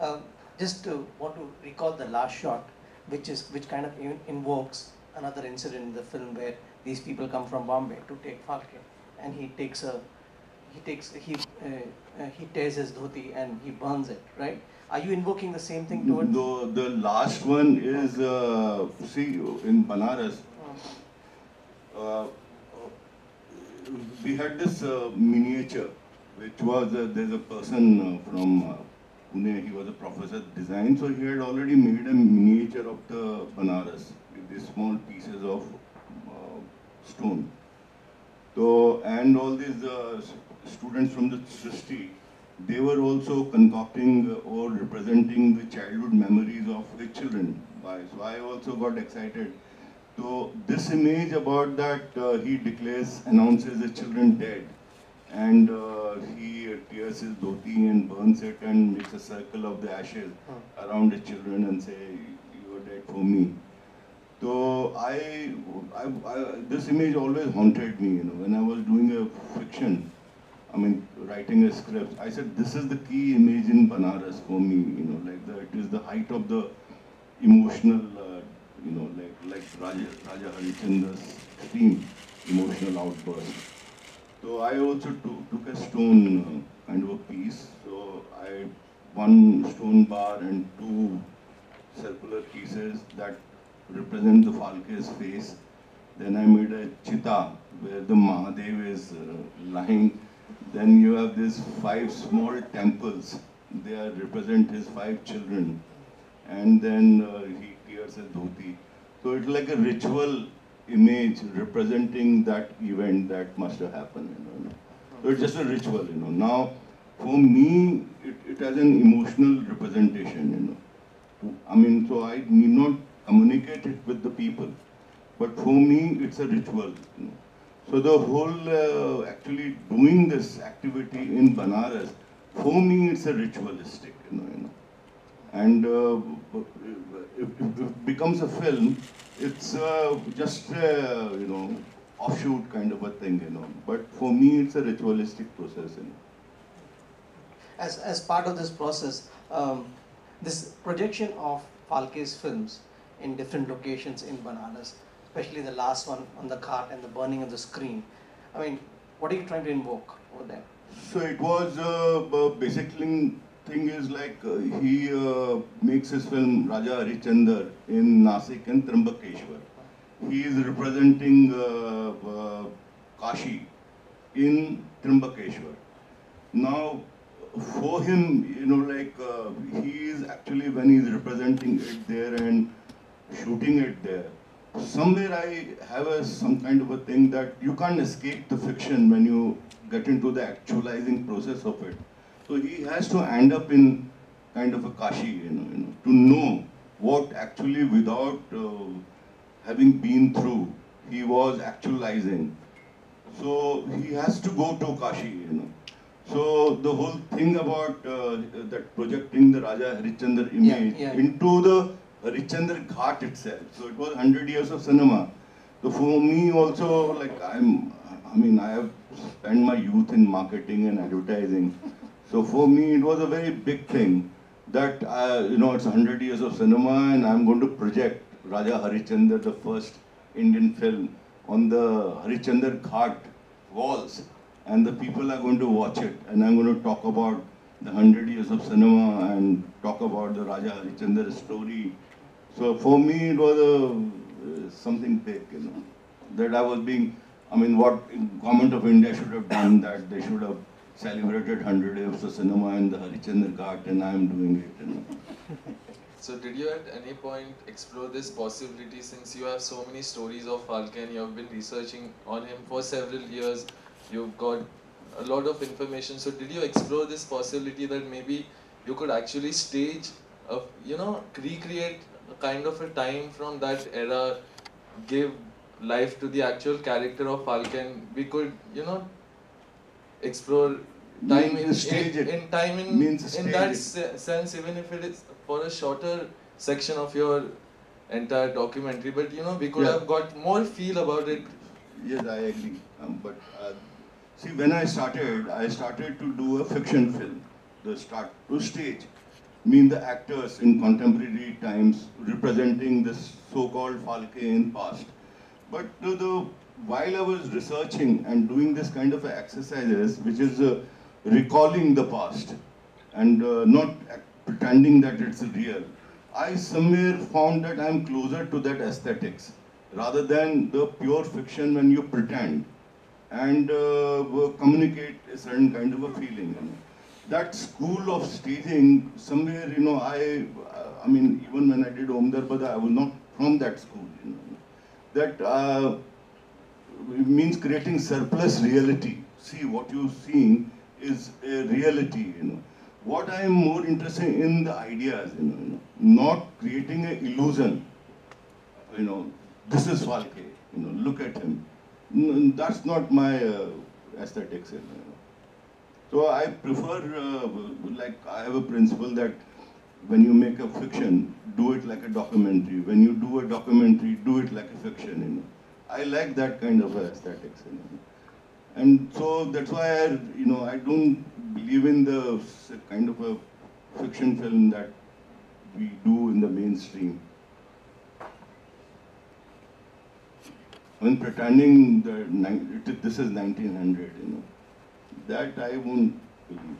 Um, just to want to recall the last shot, which is which kind of invokes another incident in the film where these people come from Bombay to take Phalke, and he takes a he takes he uh, uh, he tears his dhoti and he burns it, right? Are you invoking the same thing towards? The, the last one is, uh, see, in Banaras, uh, we had this uh, miniature, which was, uh, there's a person uh, from uh, Pune, he was a professor of design, so he had already made a miniature of the Banaras with these small pieces of uh, stone. So, and all these uh, students from the Srishti, they were also concocting or representing the childhood memories of the children. So I also got excited. So this image about that uh, he declares, announces the children dead and uh, he tears his dhoti and burns it and makes a circle of the ashes around his children and say, you are dead for me. So I, I, I, this image always haunted me, you know, when I was doing a fiction, I mean, writing a script, I said, this is the key image in Banaras for me, you know, like the, it is the height of the emotional, uh, you know, like, like Raja, Raja Harishchandra's extreme emotional outburst. So I also took, a stone uh, kind of a piece, so I, one stone bar and two circular pieces that represent the Phalke's face. Then I made a chita where the Mahadev is uh, lying. Then you have these five small temples. They are, represent his five children. And then uh, he tears a dhoti. So it's like a ritual image representing that event that must have happened. You know. So it's just a ritual, you know. Now, for me, it, it has an emotional representation, you know. I mean, so I need not communicate it with the people, but for me, it's a ritual. You know. So the whole uh, actually doing this activity in Banaras, for me, it's a ritualistic, you know. And uh, if, if it becomes a film, it's uh, just uh, you know offshoot kind of a thing, you know. But for me, it's a ritualistic process, you know. as, as part of this process, um, this projection of Phalke's films in different locations in Banaras, especially the last one on the cart and the burning of the screen. I mean, what are you trying to invoke over there? So it was uh, basically thing is like uh, he uh, makes his film Raja Harishchandra in Nasik and Trambakeshwar. He is representing uh, uh, Kashi in Trambakeshwar. Now, for him, you know, like uh, he is actually when he is representing it there and shooting it there. Somewhere I have a, some kind of a thing that you can't escape the fiction when you get into the actualizing process of it. So he has to end up in kind of a kashi, you know, you know to know what actually without uh, having been through, he was actualizing. So he has to go to Kashi, you know. So the whole thing about uh, that projecting the Raja Harishchandra image yeah. into the Harishchandra Ghat itself. So it was 100 years of cinema. So for me also, like I'm, I mean, I have spent my youth in marketing and advertising. So for me, it was a very big thing that, uh, you know, it's 100 years of cinema and I'm going to project Raja Harishchandra, the first Indian film, on the Harishchandra Ghat walls. And the people are going to watch it. And I'm going to talk about the 100 years of cinema and talk about the Raja Harishchandra story. So for me, it was a, uh, something big, you know, that I was being, I mean, what government of India should have done that they should have celebrated 100 years of the cinema in the Harishchandra Ghat and I am doing it, you know. So did you at any point explore this possibility since you have so many stories of Phalke, you have been researching on him for several years, you've got a lot of information. So did you explore this possibility that maybe you could actually stage, a, you know, recreate a kind of a time from that era, give life to the actual character of Phalke? We could, you know, explore time Means in, stage in, in time in, in that it. sense even if it is for a shorter section of your entire documentary but you know we could Yeah. have got more feel about it Yes, I agree. Um, but uh, see, when I started, I started to do a fiction film, the start to stage. mean the actors in contemporary times representing this so-called Phalke in past. But uh, the while I was researching and doing this kind of exercises, which is uh, recalling the past and uh, not pretending that it's real, I somewhere found that I'm closer to that aesthetics rather than the pure fiction when you pretend and uh, communicate a certain kind of a feeling. You know. That school of staging, somewhere, you know, I, uh, I mean, even when I did Om Dar-B-Dar, I was not from that school. You know. That uh, means creating surplus reality. See, what you're seeing is a reality, you know. What I am more interested in the ideas, you know, you know, not creating an illusion. You know, this is Phalke, you know, look at him. N- That's not my uh, aesthetics, you know. So I prefer, uh, like, I have a principle that when you make a fiction, do it like a documentary. When you do a documentary, do it like a fiction, you know. I like that kind of aesthetics, you know. And so that's why I, you know, I don't believe in the kind of a fiction film that we do in the mainstream. When pretending that this is 1900, you know, that I won't believe.